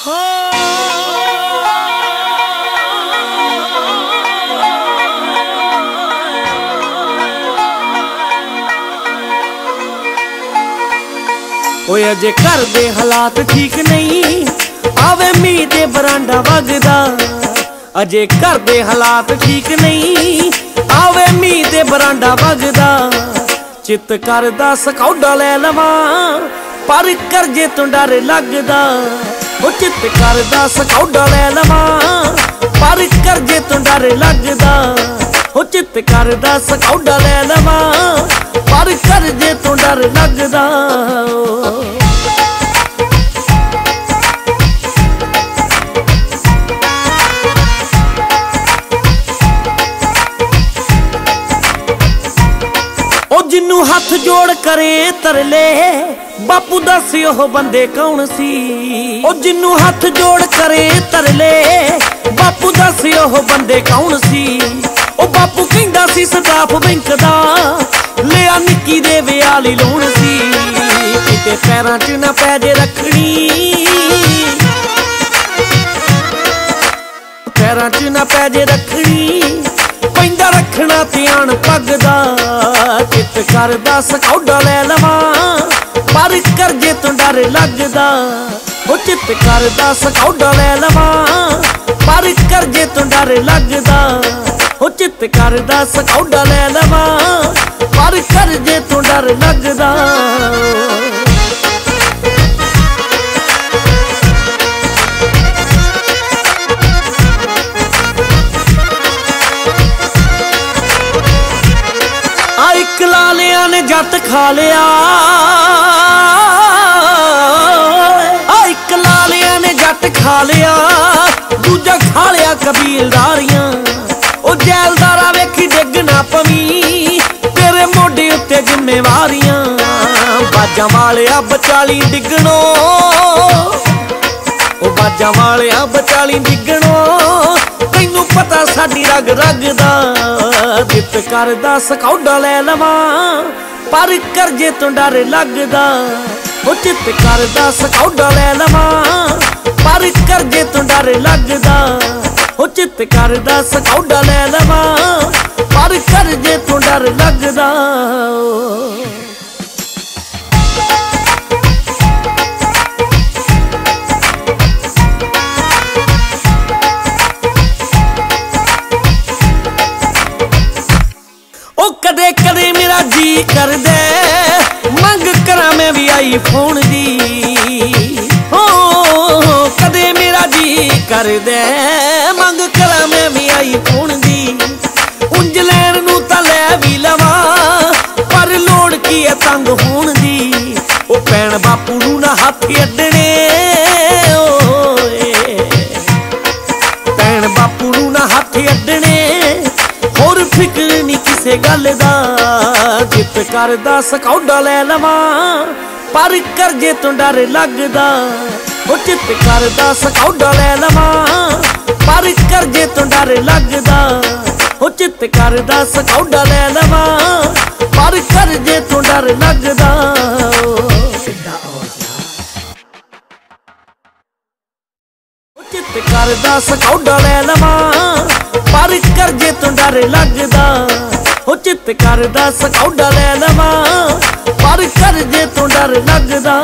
ਓਏ ਅਜੇ ਘਰ ਦੇ ਹਾਲਾਤ ਠੀਕ ਨਹੀਂ। ਆਵੇ ਮੀਂਹ ਤੇ ਬਰਾਂਡਾ ਵਗਦਾ। ਅਜੇ ਘਰ ਦੇ ਹਾਲਾਤ ਠੀਕ ਨਹੀਂ। ਆਵੇ ਮੀਂਹ ਤੇ ਬਰਾਂਡਾ ਵਗਦਾ। ਚਿੱਤ ਕਰਦਾ ਸਕੌਡਾ ਲੈ ਲਵਾਂ, ਪਰ ਕਰਜੇ ਤੋਂ ਡਰ ਲੱਗਦਾ। ਉਹ ਚਿੱਤ ਕਰਦਾ ਸਕੌਡਾ ਲੈ ਲਵਾਂ, ਪਰ ਕਰਜੇ ਤੋਂ ਡਰ ਲੱਗਦਾ। ਉਹ ਚਿੱਤ ਕਰਦਾ ਸਕੌਡਾ ਲੈ ਲਵਾਂ, ਪਰ ਕਰਜੇ ਤੋਂ ਡਰ ਲੱਗਦਾ। ਉਹ ਜਿੰਨੂੰ ਹੱਥ ਜੋੜ ਕਰੇ ਤਰਲੇ ਬਾਪੂ ਦੱਸ ਉਹ ਬੰਦੇ ਕੌਣ ਸੀ? ਉਹ ਜਿੰਨੂੰ ਹੱਥ ਜੋੜ ਕਰੇ ਤਰਲੇ। ਬਾਪੂ ਦੱਸ ਉਹ ਬੰਦੇ ਕੌਣ ਸੀ? ਉਹ ਬਾਪੂ ਕਹਿੰਦਾ ਸੀ ਸਟਾਫ ਬੈਂਕ ਦਾ। ਲਿਆ ਨਿੱਕੀ ਦੇ ਵਿਆਲੀ ਲੋਣ ਸੀ। ਕਿਤੇ ਪੈਰਾਂ 'ਚ ਨਾ ਪੈ ਜੇ ਰੱਖਣੀ। ਪੈਰਾਂ 'ਚ ਨਾ ਪੈ ਜੇ ਰੱਖਣੀ। ਪੈਂਦਾ ਰੱਖਣਾ ਧਿਆਨ ਪੱਗ ਦਾ। ਚਿੱਤ ਕਰਦਾ ਸਕੌਡਾ ਲੈ ਲਵਾਂ। ਪਰ ਕਰਜੇ ਤੋਂ ਡਰ ਲੱਗਦਾ। ਉਹ ਚਿੱਤ ਕਰਦਾ ਸਕੌਡਾ ਲੈ ਲਵਾਂ। ਪਰ ਕਰਜੇ ਤੋਂ ਡਰ ਲੱਗਦਾ। ਉਹ ਚਿੱਤ ਕਰਦਾ ਸਕੌਡਾ ਲੈ ਲਵਾਂ। ਪਰ ਕਰਜੇ ਤੋਂ ਡਰ ਲੱਗਦਾ। ਲਾਲਿਆਂ ਨੇ ਜੱਟ ਖਾ ਲਿਆ। ਆ ਇੱਕ ਲਾਲਿਆਂ ਨੇ ਜੱਟ ਖਾ ਲਿਆ। ਦੂਜਾ ਖਾ ਲਿਆ ਕਬੀਲਦਾਰੀਆਂ ਉਹ ਜੈਲਦਾਰਾ ਵੇਖੀ ਡਿੱਗਣਾ ਪਵੀ। ਤੇਰੇ ਮੋਢੇ ਉੱਤੇ ਜ਼ਿੰਮੇਵਾਰੀਆਂ। ਬਾਜਾਂ ਵਾਲਿਆ ਬਚਾਲੀ ਡਿੱਗਣੋ। ਉਹ ਬਾਜਾਂ ਵਾਲਿਆ ਬਚਾਲੀ ਡਿੱਗਣੋ। ਤੈਨੂੰ ਪਤਾ ਸਾਡੀ ਰਗ ਰਗ ਦਾ ਦਿੱਤ ਕਰਦਾ ਸਕੌਡਾ ਲੈ ਲਵਾਂ। ਪਰ ਕਰਜੇ ਤੋਂ ਡਰ ਲੱਗਦਾ। ਉਹ ਚਿੱਤ ਕਰਦਾ ਸਕੌਡਾ ਲੈ ਲਵਾਂ। ਪਰ ਕਰਜੇ ਤੋਂ ਡਰ ਲੱਗਦਾ। ਉਹ ਚਿੱਤ ਕਰਦਾ ਸਕੌਡਾ ਲੈ ਲਵਾਂ। ਪਰ ਕਰਜੇ ਤੋਂ ਡਰ ਲੱਗਦਾ। ਉਹ ਕਦੇ ਕਦੇ ਮੇਰਾ ਜੀ ਕਰਦਾ ਮੰਗ ਕਰਾਂ ਮੈਂ ਵੀ ਆਈਫੋਨ ਦੀ। ਹੋ, ਕਦੇ ਮੇਰਾ ਜੀ ਕਰਦਾ ਮੰਗ ਕਰਾਂ ਮੈਂ ਵੀ ਆਈਫੋਨ ਦੀ। ਉਂਝ ਲੈਣ ਨੂੰ ਤਾਂ ਲੈ ਵੀ ਲਵਾਂ, ਪਰ ਲੋੜ ਕੀ ਐ ਤੰਗ ਹੋਣ ਦੀ। ਉਹ ਪੈਣ ਬਾਪੂ ਨੂੰ ਨਾ ਹੱਥ ਅੱਡਣੇ, ਓਏ। ਭੈਣ ਬਾਪੂ ਨੂੰ ਨਾ ਹੱਥ ਅੱਡਣੇ, ਹੋਰ ਫਿਕਰ ਨਹੀਂ ਕਿਸੇ ਗੱਲ ਦਾ ਜਿੱਤ ਕਰਦਾ ਸਕੌਡਾ ਲੈ ਲਵਾਂ। ਪਰ ਕਰਜੇ ਤੋਂ ਡਰ ਲੱਗਦਾ, ਉਹ ਚਿੱਤ ਕਰਦਾ ਸਕੌਡਾ ਲੈ ਲਵਾਂ। ਪਰ ਕਰਜੇ ਤੋਂ ਡਰ ਲੱਗਦਾ, ਉਹ ਚਿੱਤ ਕਰਦਾ ਸਕੌਡਾ ਲੈ ਲਵਾਂ। ਪਰ ਕਰਜੇ ਤੋਂ ਡਰ ਲੱਗਦਾ ਚਿੱਤ ਕਰਦਾ ਸਕੌਡਾ ਲੈ ਲਵਾਂ। ਪਰ ਕਰਜੇ ਤੋਂ ਡਰ ਲੱਗਦਾ ਉਹ ਚਿੱਤ ਕਰਦਾ ਸਕੌਡਾ ਲੈ ਲਵਾਂ। ਪਰ ਕਰਜੇ ਤੋਂ ਡਰ ਲੱਗਦਾ।